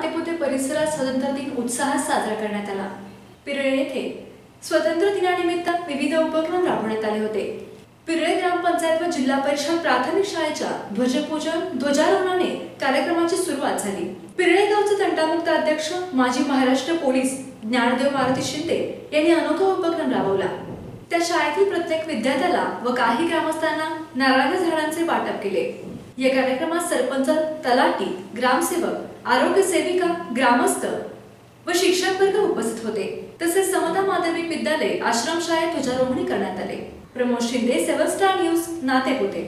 नातेपुते परिसरात स्वातंत्र्य दिन उत्साहात साजरा करण्यात आला. पिरळे येथे स्वतंत्र दिनानिमित्त विविध उपक्रम राबवण्यात आले होते. पिरळे ग्रामपंचायत व जिल्हा परिषद प्राथमिक शाळेच्या ध्वजपूजन ध्वजारोहणाने कार्यक्रमाची सुरुवात झाली. पिरळे गावचे तंटामुक्त अध्यक्ष माजी महाराष्ट्र पोलीस ज्ञानदेव मारुती शिंदे यांनी अनोखा उपक्रम राबवला. त्या शाळेतील प्रत्येक विद्यार्थ्याला व काही ग्रामस्थांना नारळाच्या झाडांचे वाटप केले. या कार्यक्रमात सरपंच तलाठी ग्रामसेवक आरोग्य सेविका ग्रामस्थ व शिक्षक वर्ग उपस्थित होते. तसेच समता माध्यमिक विद्यालय आश्रमशाळेत ध्वजारोहणी करण्यात आले. Pramod Shinde seven star news होते.